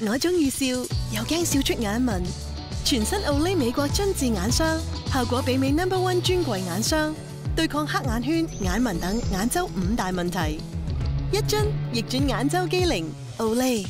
我中意笑又惊笑出眼纹全新奥利美国真治眼霜效果媲美 number one 专柜眼霜。对抗黑眼圈眼纹等眼周五大问题一樽逆转眼周机灵奥利。